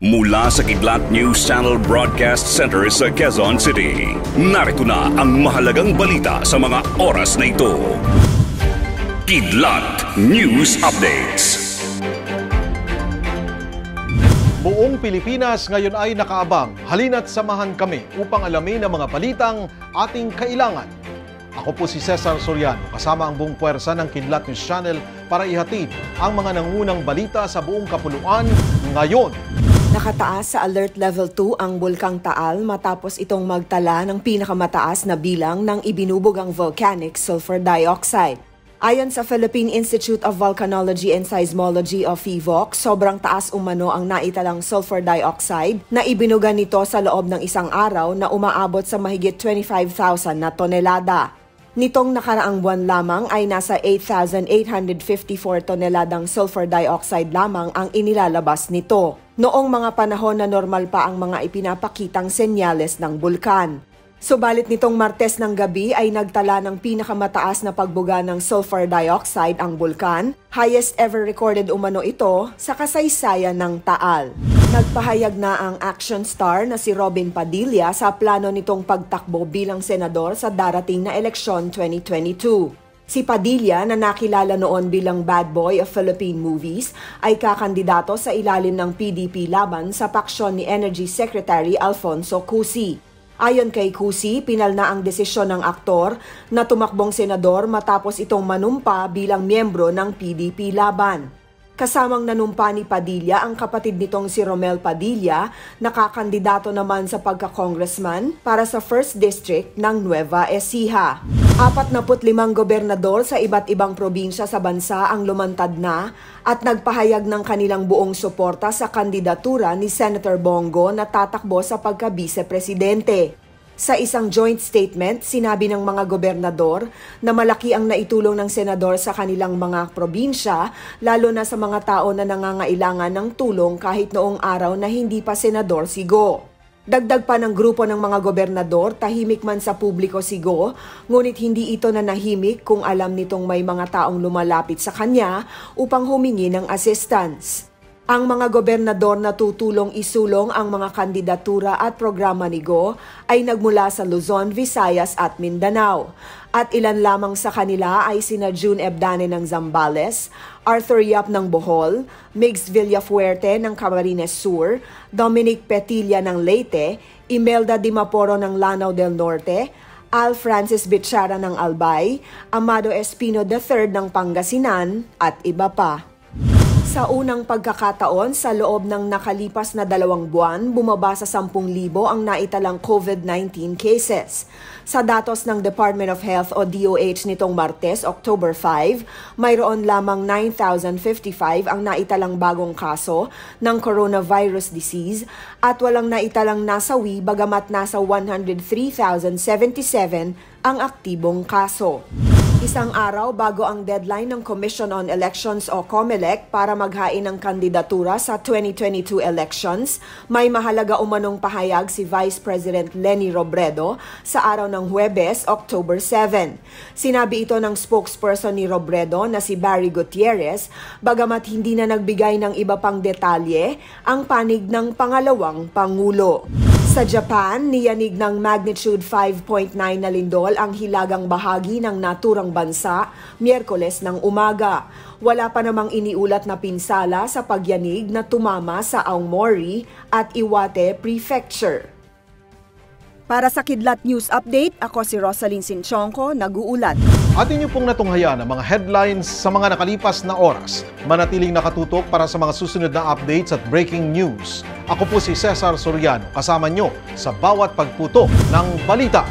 Mula sa Kidlat News Channel Broadcast Center sa Quezon City, narito na ang mahalagang balita sa mga oras na ito. Kidlat News Updates. Buong Pilipinas ngayon ay nakaabang. Halina't samahan kami upang alamin ang mga balitang ating kailangan. Ako po si Cesar Soriano, kasama ang buong puwersa ng Kidlat News Channel para ihatid ang mga nangunang balita sa buong kapuluan ngayon. Nakataas sa Alert Level 2 ang Bulkang Taal matapos itong magtala ng pinakamataas na bilang ng ibinubugang volcanic sulfur dioxide. Ayon sa Philippine Institute of Volcanology and Seismology of FIVOC, sobrang taas umano ang naitalang sulfur dioxide na ibinuga nito sa loob ng isang araw na umaabot sa mahigit 25,000 na tonelada. Nitong nakaraang buwan lamang ay nasa 8,854 toneladang sulfur dioxide lamang ang inilalabas nito. Noong mga panahon na normal pa ang mga ipinapakitang senyales ng bulkan. Subalit nitong Martes ng gabi ay nagtala ng pinakamataas na pagbuga ng sulfur dioxide ang bulkan, highest ever recorded umano ito sa kasaysayan ng Taal. Nagpahayag na ang action star na si Robin Padilla sa plano nitong pagtakbo bilang senador sa darating na eleksyon 2022. Si Padilla na nakilala noon bilang bad boy of Philippine movies ay kakandidato sa ilalim ng PDP laban sa paksyon ni Energy Secretary Alfonso Cusi. Ayon kay Cusi, pinal na ang desisyon ng aktor na tumakbong senador matapos itong manumpa bilang miyembro ng PDP laban. Kasamang nanumpa ni Padilla ang kapatid nitong si Romel Padilla, nakakandidato naman sa pagka-congressman para sa 1st District ng Nueva Ecija. 45 gobernador sa iba't ibang probinsya sa bansa ang lumantad na at nagpahayag ng kanilang buong suporta sa kandidatura ni Senator Bongo na tatakbo sa pagka-vice-presidente. Sa isang joint statement, sinabi ng mga gobernador na malaki ang naitulong ng senador sa kanilang mga probinsya, lalo na sa mga tao na nangangailangan ng tulong kahit noong araw na hindi pa senador si Go. Dagdag pa ng grupo ng mga gobernador, tahimik man sa publiko si Go, ngunit hindi ito na nahimik kung alam nitong may mga taong lumalapit sa kanya upang humingi ng assistance. Ang mga gobernador na tutulong isulong ang mga kandidatura at programa ni Go ay nagmula sa Luzon, Visayas at Mindanao. At ilan lamang sa kanila ay sina June Ebdane ng Zambales, Arthur Yap ng Bohol, Migs Villafuerte ng Camarines Sur, Dominic Petilla ng Leyte, Imelda Dimaporo ng Lanao del Norte, Al Francis Bichara ng Albay, Amado Espino III ng Pangasinan at iba pa. Sa unang pagkakataon, sa loob ng nakalipas na dalawang buwan, bumaba sa 10,000 ang naitalang COVID-19 cases. Sa datos ng Department of Health o DOH nitong Martes, October 5, mayroon lamang 9,055 ang naitalang bagong kaso ng coronavirus disease at walang naitalang nasawi bagamat nasa 103,077 ang aktibong kaso. Isang araw bago ang deadline ng Commission on Elections o COMELEC para maghain ng kandidatura sa 2022 elections, may mahalaga umanong pahayag si Vice President Lenny Robredo sa araw ng Huwebes, October 7. Sinabi ito ng spokesperson ni Robredo na si Barry Gutierrez, bagamat hindi na nagbigay ng iba pang detalye ang panig ng pangalawang Pangulo. Sa Japan, niyanig ng magnitude 5.9 na lindol ang hilagang bahagi ng naturang bansa Miyerkules ng umaga. Wala pa namang iniulat na pinsala sa pagyanig na tumama sa Aomori at Iwate Prefecture. Para sa Kidlat News Update, ako si Rosalyn Sinchonko, nag-uulat. Atin niyo pong natunghayan ang mga headlines sa mga nakalipas na oras. Manatiling nakatutok para sa mga susunod na updates at breaking news. Ako po si Cesar Soriano, kasama nyo sa bawat pagputok ng balita.